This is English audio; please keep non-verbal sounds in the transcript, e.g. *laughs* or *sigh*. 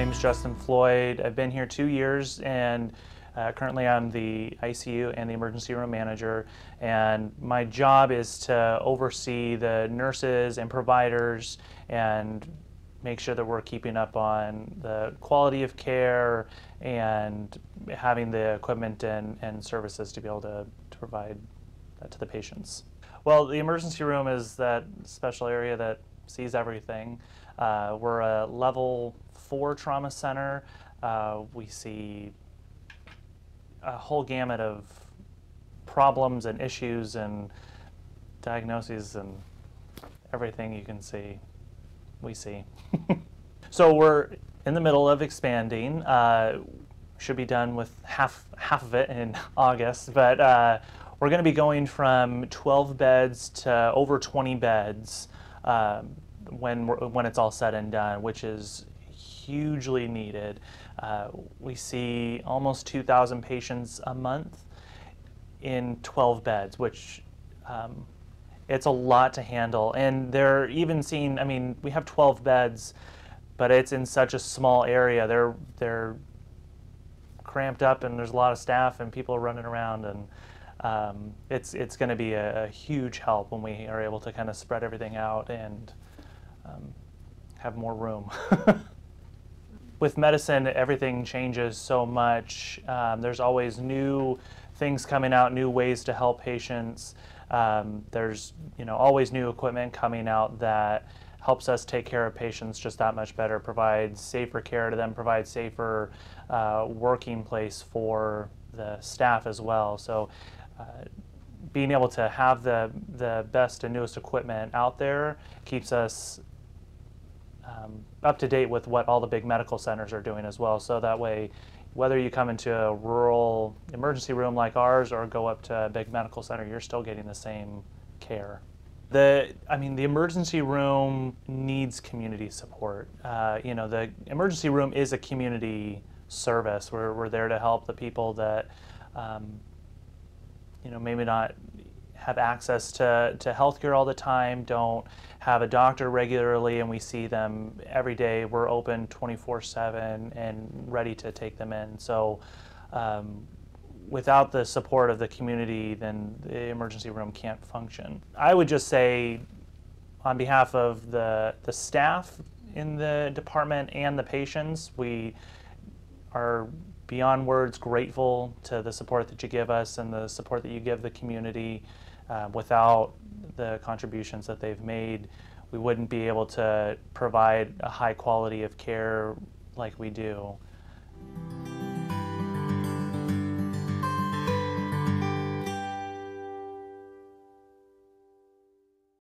Justin Floyd. I've been here two years and uh, currently I'm the ICU and the emergency room manager. And my job is to oversee the nurses and providers and make sure that we're keeping up on the quality of care and having the equipment and, and services to be able to, to provide that to the patients. Well, the emergency room is that special area that sees everything. Uh, we're a level four trauma center. Uh, we see a whole gamut of problems and issues and diagnoses and everything you can see, we see. *laughs* so we're in the middle of expanding. Uh, should be done with half half of it in *laughs* August, but uh, we're going to be going from 12 beds to over 20 beds um, when when it's all said and done, which is hugely needed. Uh, we see almost 2,000 patients a month in 12 beds, which um, it's a lot to handle. And they're even seeing, I mean, we have 12 beds, but it's in such a small area. They're, they're cramped up and there's a lot of staff and people running around and um, it's, it's going to be a, a, huge help when we are able to kind of spread everything out and um, have more room. *laughs* with medicine, everything changes so much. Um, there's always new things coming out, new ways to help patients. Um, there's you know always new equipment coming out that helps us take care of patients just that much better, provides safer care to them, provides safer uh, working place for the staff as well. So. Uh, being able to have the, the best and newest equipment out there keeps us um, up to date with what all the big medical centers are doing as well. So that way, whether you come into a rural emergency room like ours or go up to a big medical center, you're still getting the same care. The, I mean, the emergency room needs community support. Uh, you know, the emergency room is a community service. We're, we're there to help the people that, um, you know, maybe not have access to, to healthcare all the time, don't have a doctor regularly, and we see them every day. We're open 24 7 and ready to take them in. So, um, without the support of the community, then the emergency room can't function. I would just say, on behalf of the, the staff in the department and the patients, we are beyond words grateful to the support that you give us and the support that you give the community. Uh, without the contributions that they've made, we wouldn't be able to provide a high quality of care like we do.